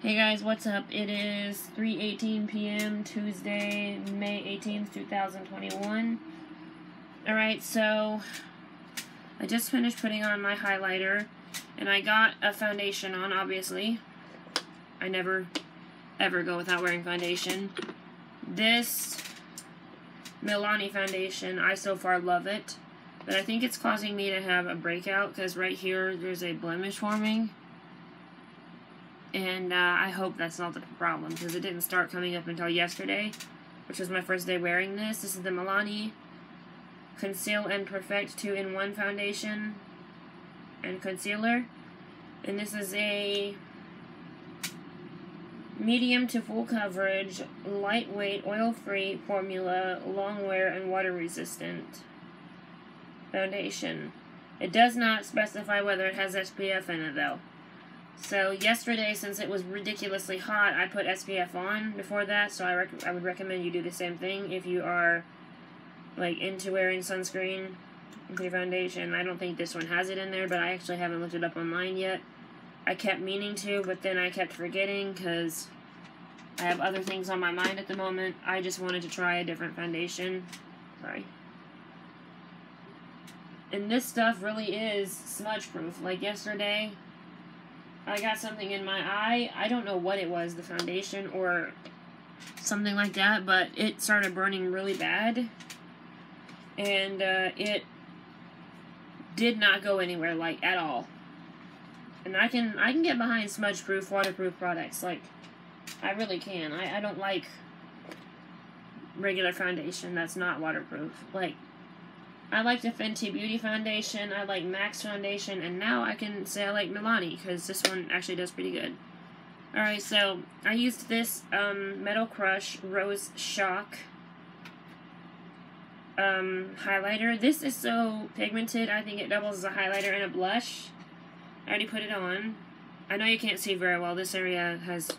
Hey guys, what's up? It is 3:18 p.m. Tuesday, May 18th, 2021. All right, so I just finished putting on my highlighter and I got a foundation on, obviously. I never ever go without wearing foundation. This Milani foundation, I so far love it, but I think it's causing me to have a breakout because right here there's a blemish forming and uh, I hope that's not the problem because it didn't start coming up until yesterday, which was my first day wearing this. This is the Milani Conceal and Perfect 2-in-1 Foundation and Concealer, and this is a medium to full coverage, lightweight, oil-free formula, long wear, and water-resistant foundation. It does not specify whether it has SPF in it, though. So yesterday, since it was ridiculously hot, I put SPF on before that, so I, I would recommend you do the same thing if you are, like, into wearing sunscreen with your foundation. I don't think this one has it in there, but I actually haven't looked it up online yet. I kept meaning to, but then I kept forgetting, because I have other things on my mind at the moment. I just wanted to try a different foundation. Sorry. And this stuff really is smudge proof. Like yesterday, I got something in my eye. I don't know what it was, the foundation or something like that, but it started burning really bad. And uh, it did not go anywhere, like, at all. And I can I can get behind smudge-proof, waterproof products. Like, I really can. I, I don't like regular foundation that's not waterproof. Like, I like the Fenty Beauty Foundation, I like Max Foundation, and now I can say I like Milani, because this one actually does pretty good. Alright, so I used this um, Metal Crush Rose Shock um, highlighter. This is so pigmented, I think it doubles as a highlighter and a blush. I already put it on. I know you can't see very well, this area has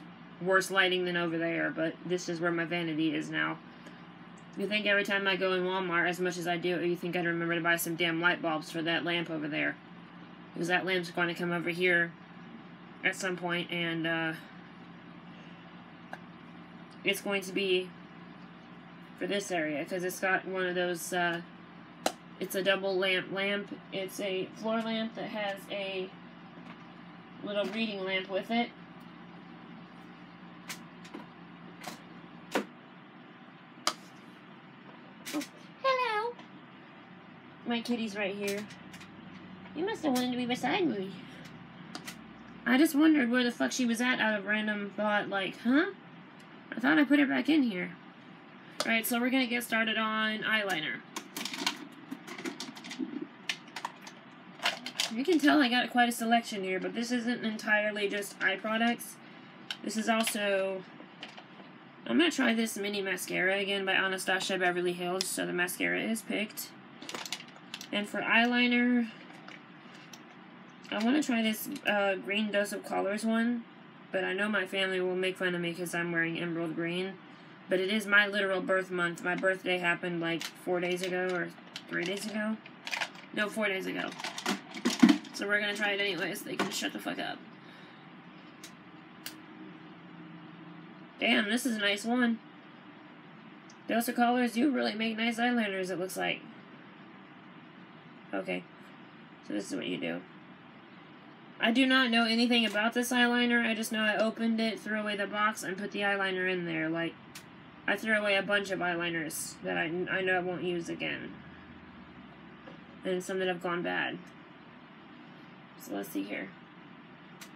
worse lighting than over there, but this is where my vanity is now. You think every time I go in Walmart, as much as I do, you think I'd remember to buy some damn light bulbs for that lamp over there. Because that lamp's going to come over here at some point, and uh, it's going to be for this area, because it's got one of those, uh, it's a double lamp lamp. It's a floor lamp that has a little reading lamp with it. My kitty's right here. You must have wanted to be beside me. I just wondered where the fuck she was at out of random thought, like, huh? I thought I put her back in here. Alright, so we're gonna get started on eyeliner. You can tell I got quite a selection here, but this isn't entirely just eye products. This is also... I'm gonna try this mini mascara again by Anastasia Beverly Hills, so the mascara is picked. And for eyeliner, I want to try this uh, Green Dose of Colors one, but I know my family will make fun of me because I'm wearing emerald green. But it is my literal birth month. My birthday happened like four days ago or three days ago. No, four days ago. So we're going to try it anyway so they can shut the fuck up. Damn, this is a nice one. Dose of Colors do really make nice eyeliners, it looks like. Okay. So this is what you do. I do not know anything about this eyeliner. I just know I opened it, threw away the box, and put the eyeliner in there. Like, I threw away a bunch of eyeliners that I, I know I won't use again. And some that have gone bad. So let's see here.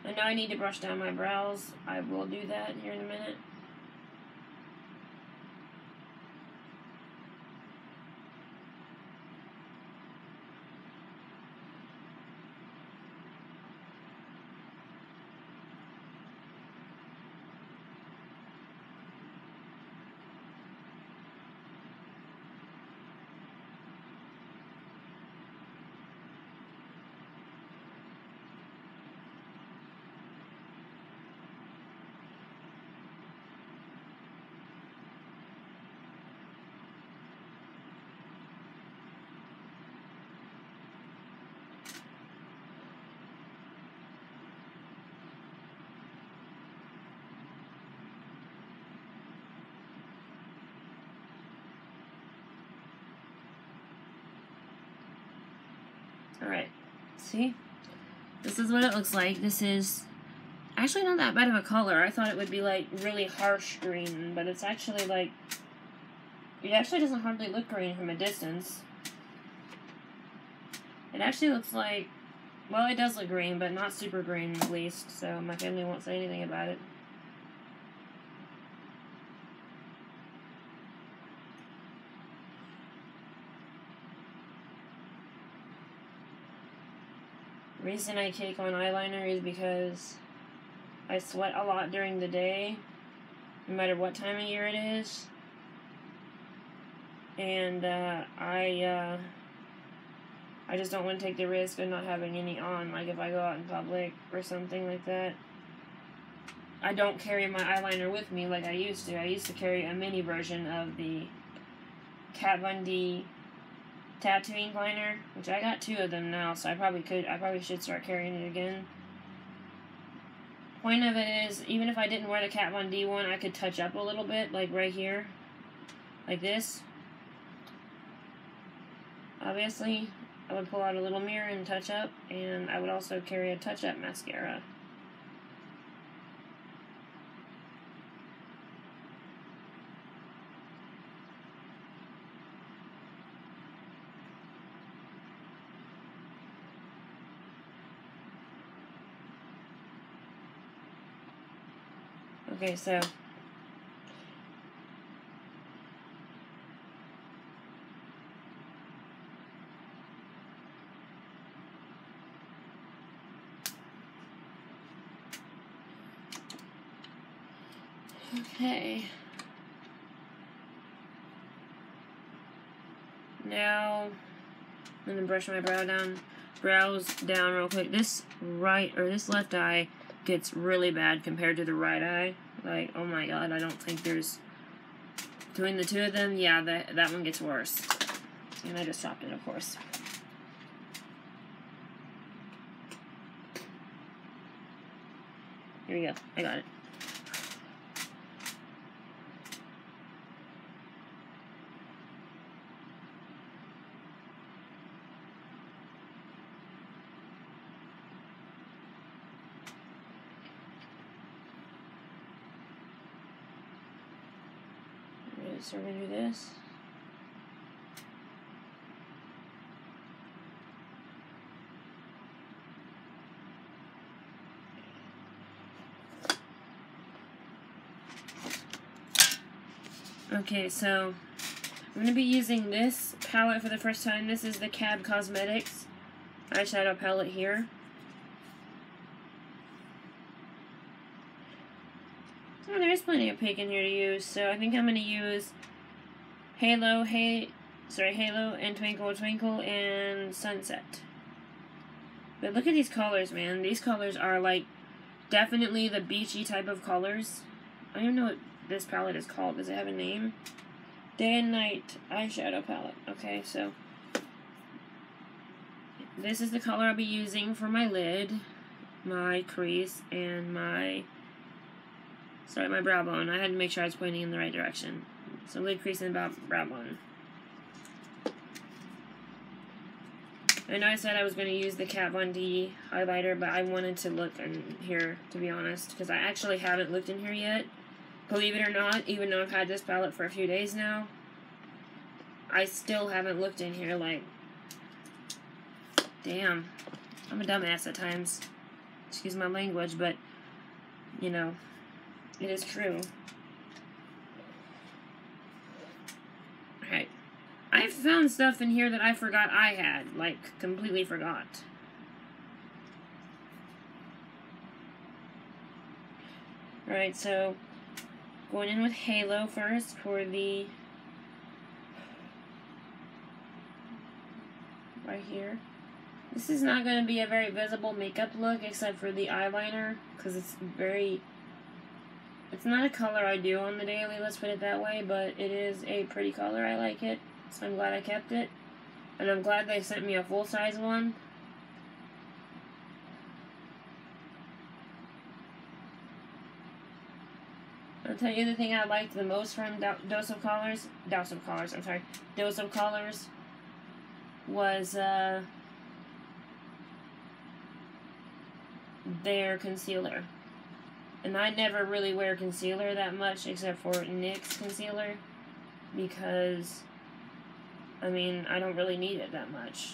I know I need to brush down my brows. I will do that here in a minute. Alright, see? This is what it looks like. This is actually not that bad of a color. I thought it would be like really harsh green, but it's actually like, it actually doesn't hardly look green from a distance. It actually looks like, well, it does look green, but not super green at least, so my family won't say anything about it. Reason I take on eyeliner is because I sweat a lot during the day, no matter what time of year it is. And uh, I uh, I just don't want to take the risk of not having any on, like if I go out in public or something like that. I don't carry my eyeliner with me like I used to. I used to carry a mini version of the Kat Von D tattooing liner, which I got two of them now, so I probably could, I probably should start carrying it again. Point of it is, even if I didn't wear the Kat Von D one, I could touch up a little bit, like right here, like this. Obviously, I would pull out a little mirror and touch up, and I would also carry a touch-up mascara. Okay, so Okay. Now, I'm gonna brush my brow down, brows down real quick. This right, or this left eye gets really bad compared to the right eye. Like, oh my god, I don't think there's... Between the two of them, yeah, that, that one gets worse. And I just stopped it, of course. Here we go. I got it. We're going to do this. Okay, so I'm going to be using this palette for the first time. This is the CAB Cosmetics eyeshadow palette here. Oh, there's plenty of pink in here to use, so I think I'm going to use Halo, hey, sorry, Halo and Twinkle Twinkle and Sunset. But look at these colors, man. These colors are, like, definitely the beachy type of colors. I don't even know what this palette is called. Does it have a name? Day and Night eyeshadow palette. Okay, so this is the color I'll be using for my lid, my crease, and my Sorry, my brow bone. I had to make sure I was pointing in the right direction. So lid crease and about brow bone. I know I said I was going to use the Kat Von D highlighter, but I wanted to look in here, to be honest, because I actually haven't looked in here yet. Believe it or not, even though I've had this palette for a few days now, I still haven't looked in here, like, damn, I'm a dumbass at times. Excuse my language, but, you know, it is true. Okay. I found stuff in here that I forgot I had. Like, completely forgot. Alright, so going in with Halo first for the right here. This is not going to be a very visible makeup look except for the eyeliner because it's very it's not a color I do on the daily, let's put it that way, but it is a pretty color. I like it, so I'm glad I kept it. And I'm glad they sent me a full-size one. I'll tell you the thing I liked the most from Dose of Colors, Dose of Colors, I'm sorry, Dose of Colors was, uh, their concealer. And I never really wear concealer that much except for NYX concealer because, I mean, I don't really need it that much.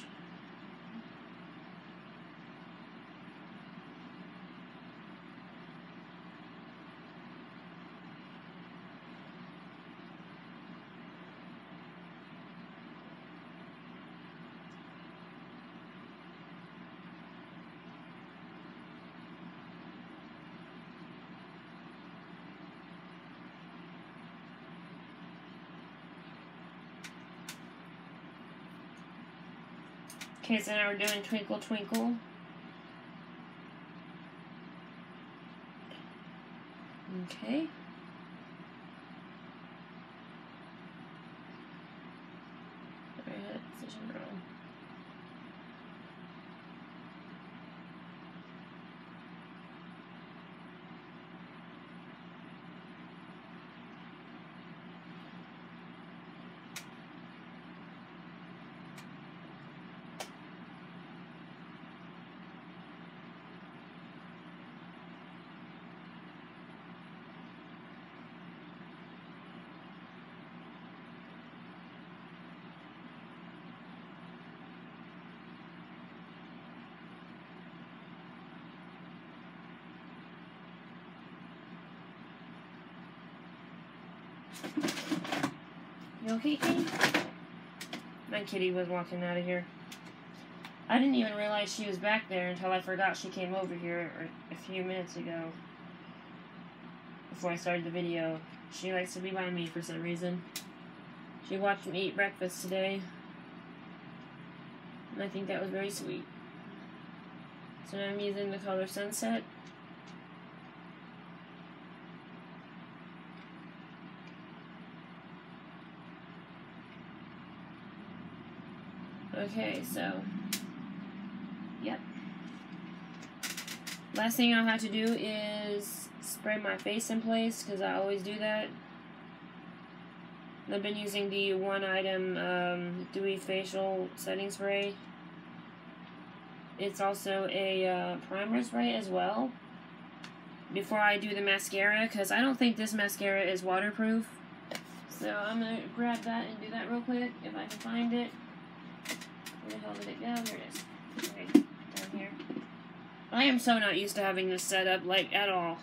Okay, so now we're doing Twinkle Twinkle. Okay. You okay, kitty? My kitty was walking out of here. I didn't even realize she was back there until I forgot she came over here a few minutes ago. Before I started the video. She likes to be by me for some reason. She watched me eat breakfast today. And I think that was very sweet. So now I'm using the color Sunset. Okay, so, yep. Last thing I'll have to do is spray my face in place, because I always do that. I've been using the one item um, Dewy Facial Setting Spray. It's also a uh, primer spray as well. Before I do the mascara, because I don't think this mascara is waterproof. So I'm going to grab that and do that real quick, if I can find it. Where the hell did it go? Here it is. Okay, down here. I am so not used to having this set up, like, at all.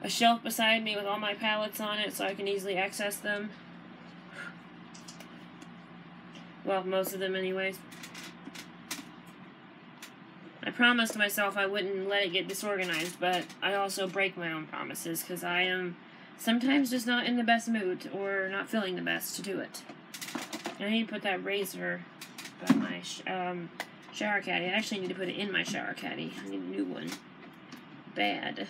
A shelf beside me with all my palettes on it so I can easily access them. Well, most of them anyways. I promised myself I wouldn't let it get disorganized, but I also break my own promises because I am sometimes just not in the best mood or not feeling the best to do it. I need to put that razor by my um, shower caddy. I actually need to put it in my shower caddy. I need a new one. Bad.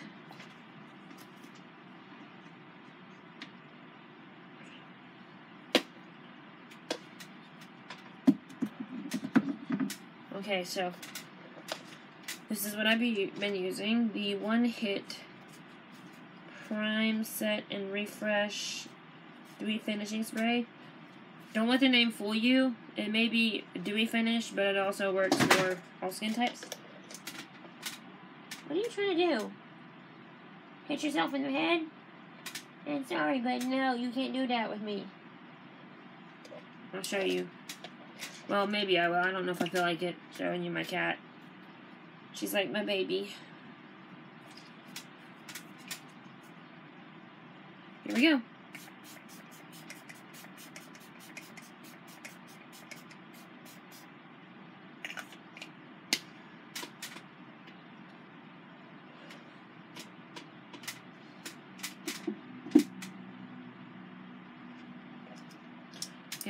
Okay, so this is what I've been using. The One Hit Prime Set and Refresh 3 Finishing Spray. Don't let the name fool you. It may be dewy finish, but it also works for all skin types. What are you trying to do? Hit yourself in the head? I'm sorry, but no, you can't do that with me. I'll show you. Well, maybe I will. I don't know if I feel like it showing you my cat. She's like my baby. Here we go.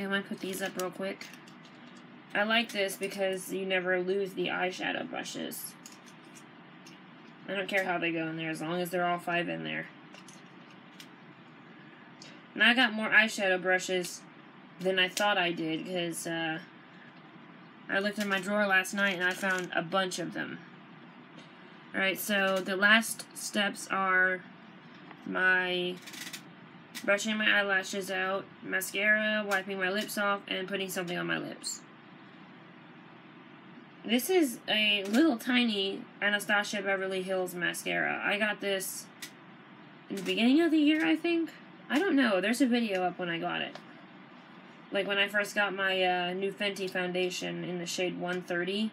I'm going to put these up real quick. I like this because you never lose the eyeshadow brushes. I don't care how they go in there, as long as they're all five in there. And I got more eyeshadow brushes than I thought I did, because uh, I looked in my drawer last night and I found a bunch of them. Alright, so the last steps are my brushing my eyelashes out, mascara, wiping my lips off, and putting something on my lips. This is a little tiny Anastasia Beverly Hills mascara. I got this in the beginning of the year, I think. I don't know. There's a video up when I got it. Like when I first got my uh, new Fenty foundation in the shade 130.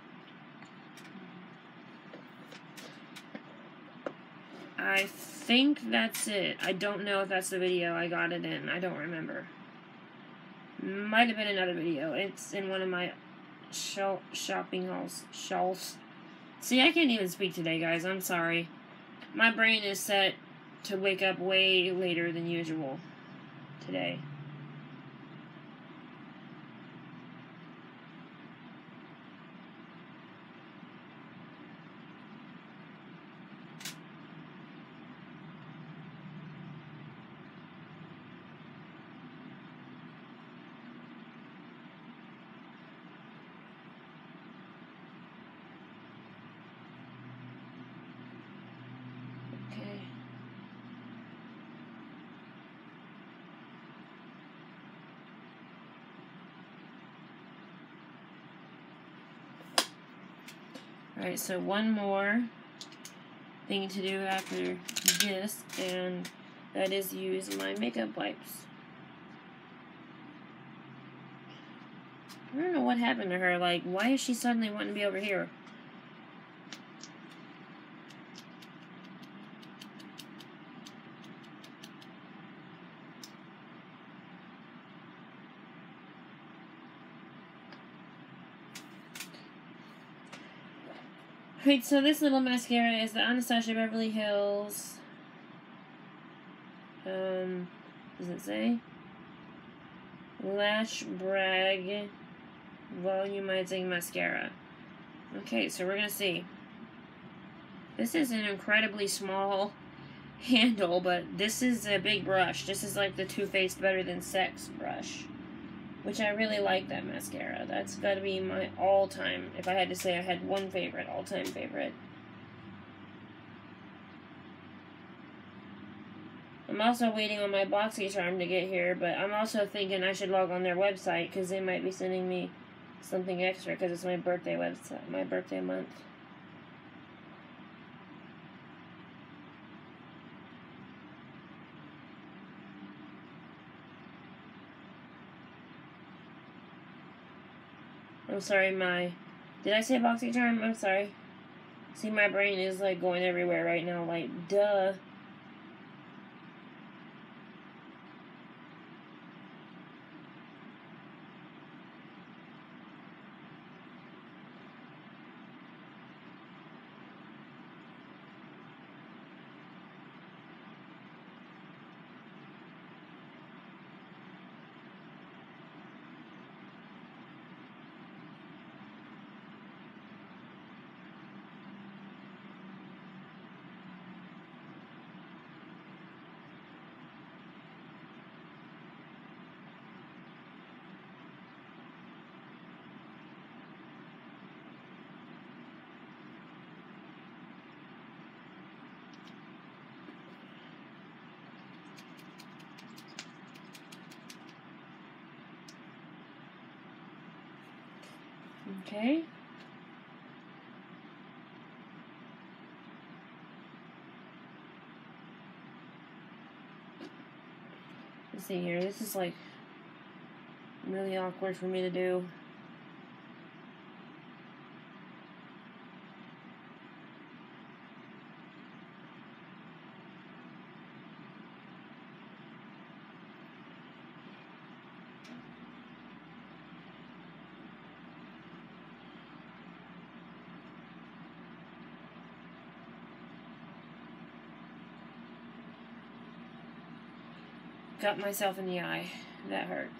I think that's it. I don't know if that's the video I got it in. I don't remember. Might have been another video. It's in one of my shop shopping halls. Shelves. See, I can't even speak today, guys. I'm sorry. My brain is set to wake up way later than usual today. Okay. Alright, so one more thing to do after this, and that is use my makeup wipes. I don't know what happened to her. Like, why is she suddenly wanting to be over here? Right, so this little mascara is the Anastasia Beverly Hills. Um, does it say? Lash Brag Volumizing Mascara. Okay, so we're gonna see. This is an incredibly small handle, but this is a big brush. This is like the Too Faced Better Than Sex brush. Which I really like that mascara. That's gotta be my all-time, if I had to say I had one favorite, all-time favorite. I'm also waiting on my BoxyCharm to get here, but I'm also thinking I should log on their website, because they might be sending me something extra, because it's my birthday website, my birthday month. I'm sorry, my. Did I say BoxyCharm? I'm sorry. See, my brain is like going everywhere right now. Like, duh. Okay. Let's see here. This is like really awkward for me to do. Got myself in the eye. That hurt.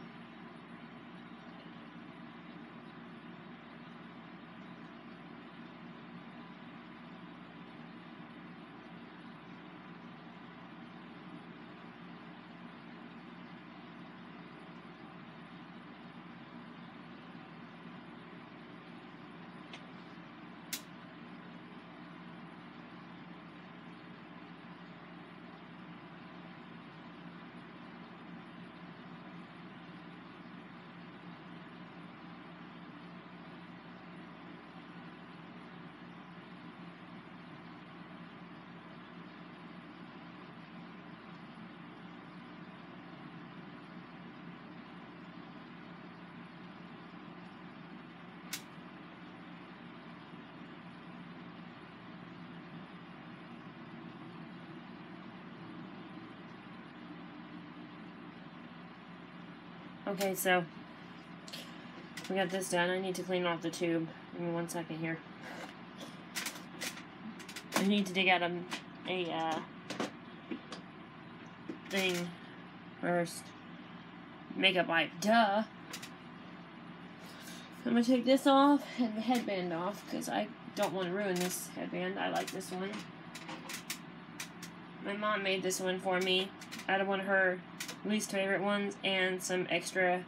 Okay, so we got this done. I need to clean off the tube. Give me one second here. I need to dig out a, a uh, thing first. Makeup wipe, duh. I'm gonna take this off and the headband off because I don't want to ruin this headband. I like this one. My mom made this one for me of one of her least favorite ones and some extra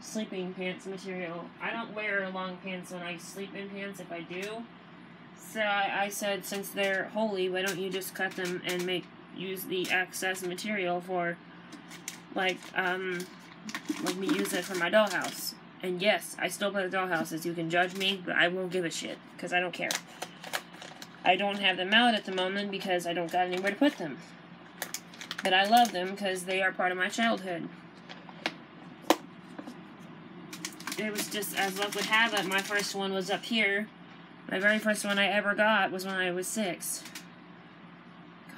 sleeping pants material. I don't wear long pants when I sleep in pants if I do. So I, I said since they're holy, why don't you just cut them and make use the excess material for like um let me use it for my dollhouse. And yes, I still play the dollhouses. You can judge me, but I won't give a shit because I don't care. I don't have them out at the moment because I don't got anywhere to put them. But I love them because they are part of my childhood. It was just, as luck would have it, my first one was up here. My very first one I ever got was when I was six.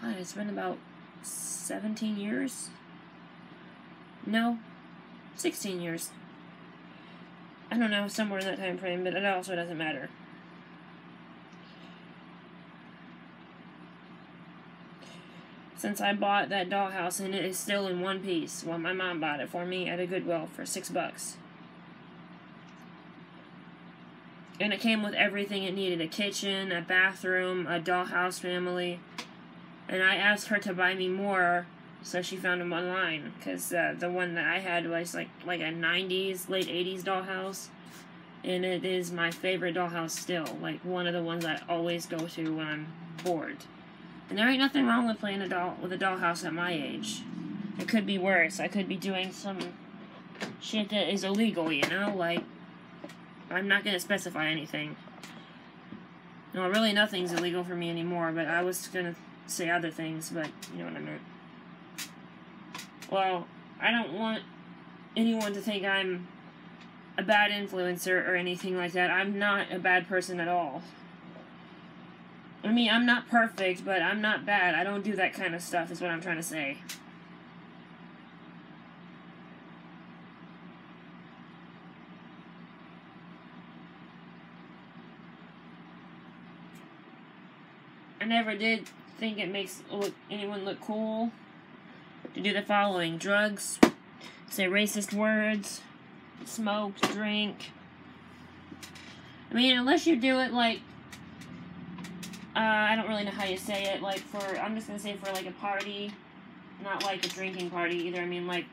God, it's been about 17 years? No, 16 years. I don't know, somewhere in that time frame, but it also doesn't matter. Since I bought that dollhouse and it is still in one piece, well, my mom bought it for me at a Goodwill for six bucks. And it came with everything it needed a kitchen, a bathroom, a dollhouse family. And I asked her to buy me more so she found them online because uh, the one that I had was like like a 90s, late 80s dollhouse, and it is my favorite dollhouse still. Like one of the ones I always go to when I'm bored. And there ain't nothing wrong with playing a doll with a dollhouse at my age. It could be worse. I could be doing some shit that is illegal, you know, like I'm not gonna specify anything. No, really nothing's illegal for me anymore, but I was gonna say other things, but you know what I meant. Well, I don't want anyone to think I'm a bad influencer or anything like that. I'm not a bad person at all. I mean, I'm not perfect, but I'm not bad. I don't do that kind of stuff, is what I'm trying to say. I never did think it makes look, anyone look cool to do the following drugs, say racist words, smoke, drink. I mean, unless you do it like, uh, I don't really know how you say it, like for, I'm just gonna say for like a party, not like a drinking party either. I mean, like,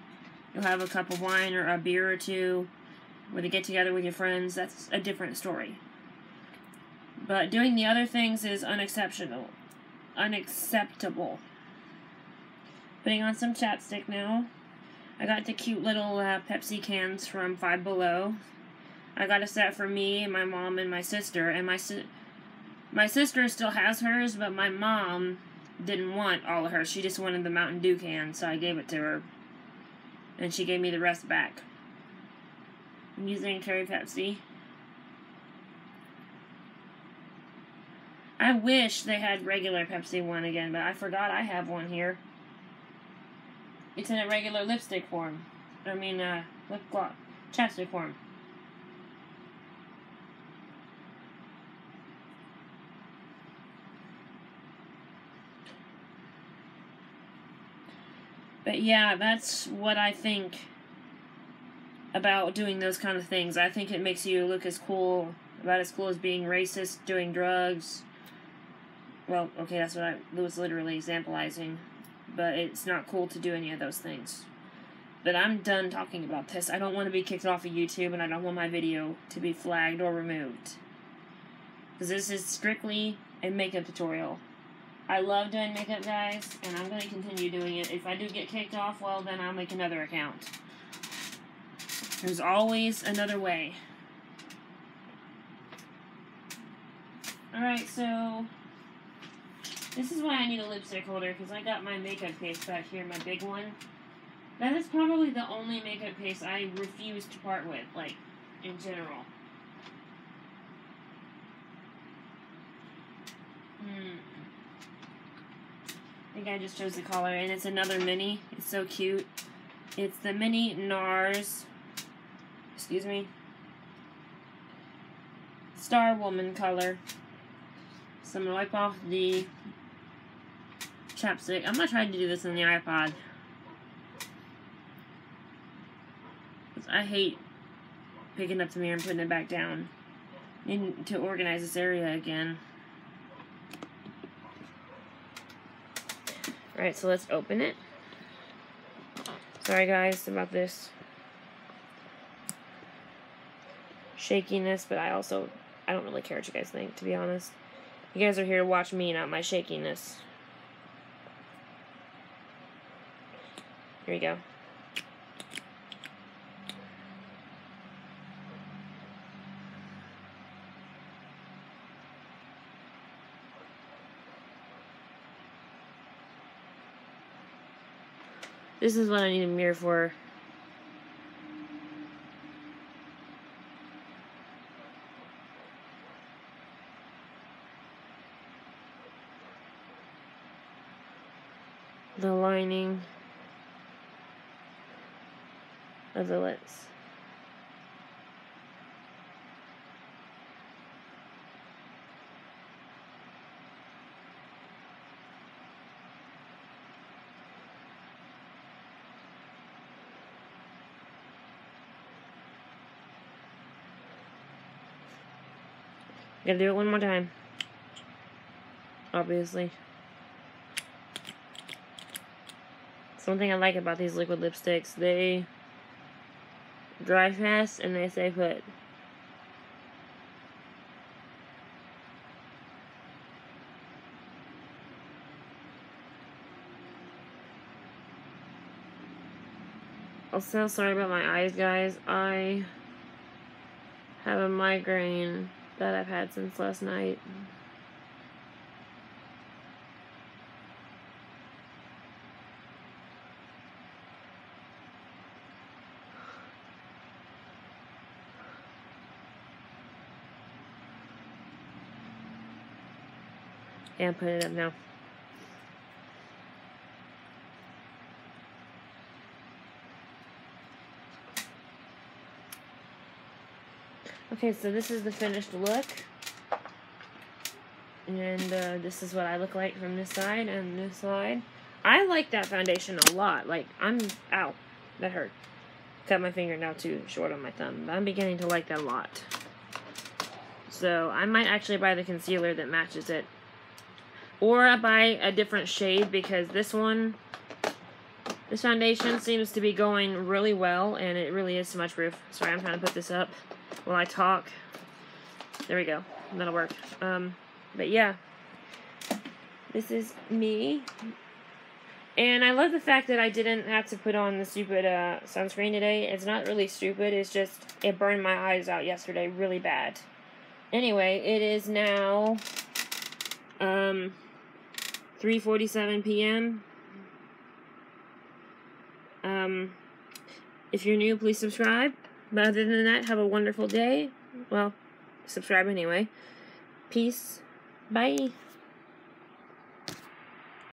you'll have a cup of wine or a beer or two, where they get together with your friends, that's a different story. But doing the other things is unexceptional. Unacceptable. Putting on some chapstick now. I got the cute little uh, Pepsi cans from Five Below. I got a set for me, my mom, and my sister. And my si- my sister still has hers, but my mom didn't want all of hers. She just wanted the Mountain Dew can, so I gave it to her. And she gave me the rest back. I'm using Cherry Pepsi. I wish they had regular Pepsi one again, but I forgot I have one here. It's in a regular lipstick form. I mean, uh, lip gloss, chapstick form. But yeah, that's what I think about doing those kind of things. I think it makes you look as cool, about as cool as being racist, doing drugs. Well, okay, that's what I was literally examplizing but it's not cool to do any of those things. But I'm done talking about this. I don't want to be kicked off of YouTube, and I don't want my video to be flagged or removed. Because this is strictly a makeup tutorial. I love doing makeup, guys, and I'm going to continue doing it. If I do get kicked off, well, then I'll make another account. There's always another way. Alright, so this is why I need a lipstick holder, because I got my makeup case back here, my big one. That is probably the only makeup case I refuse to part with, like, in general. Hmm. I think I just chose the color, and it's another mini. It's so cute. It's the mini NARS, excuse me, Star Woman color. So I'm going to wipe off the chapstick. I'm going to try to do this in the iPod. I hate picking up the mirror and putting it back down. Need to organize this area again. Alright, so let's open it. Sorry guys about this shakiness, but I also, I don't really care what you guys think, to be honest. You guys are here to watch me, not my shakiness. Here we go. This is what I need a mirror for. The lining of the lips. Gotta do it one more time. Obviously. Something I like about these liquid lipsticks, they dry fast and they stay put. Also, sorry about my eyes, guys. I have a migraine that I've had since last night. And I'm it up now. Okay, so this is the finished look. And uh, this is what I look like from this side and this side. I like that foundation a lot. Like, I'm... Ow. That hurt. Cut my finger now too short on my thumb. But I'm beginning to like that a lot. So, I might actually buy the concealer that matches it. Or I buy a different shade because this one... This foundation seems to be going really well, and it really is smudge proof. Sorry, I'm trying to put this up while I talk. There we go. That'll work. Um, but yeah. This is me. And I love the fact that I didn't have to put on the stupid uh, sunscreen today. It's not really stupid. It's just, it burned my eyes out yesterday really bad. Anyway, it is now um, 3.47 p.m. Um, if you're new, please subscribe. But other than that, have a wonderful day. Well, subscribe anyway. Peace. Bye.